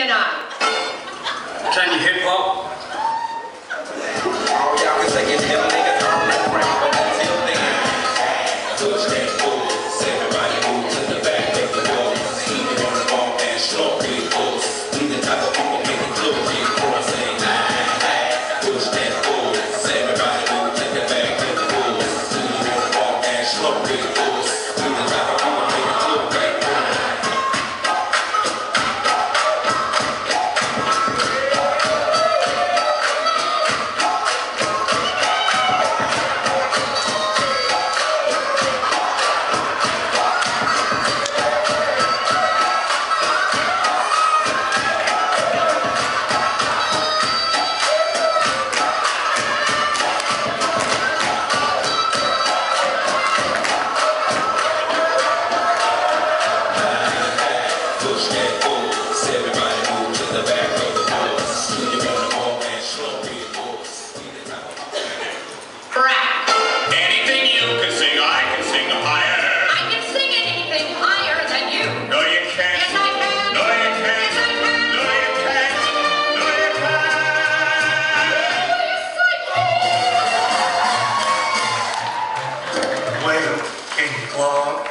and I. Can you hip hop? Lord.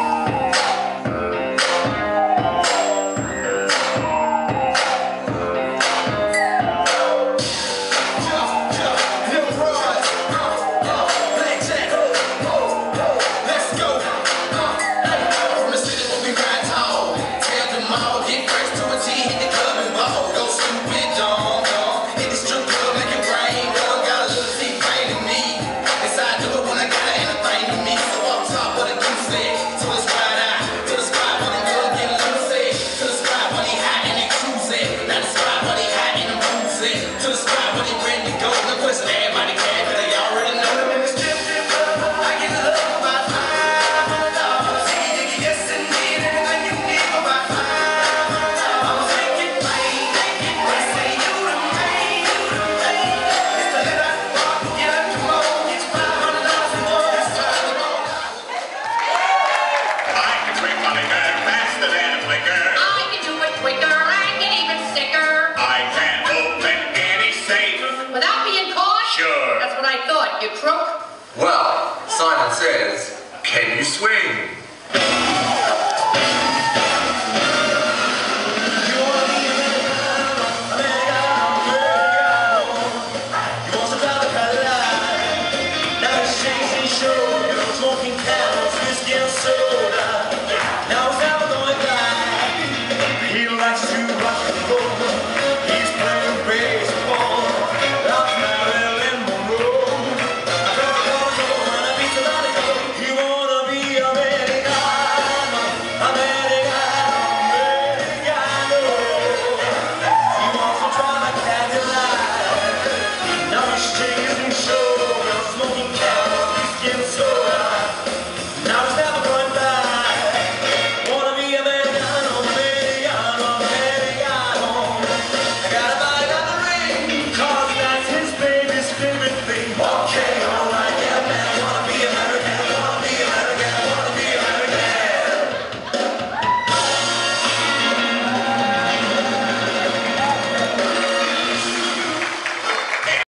you crook? Well, Simon says, can you swing?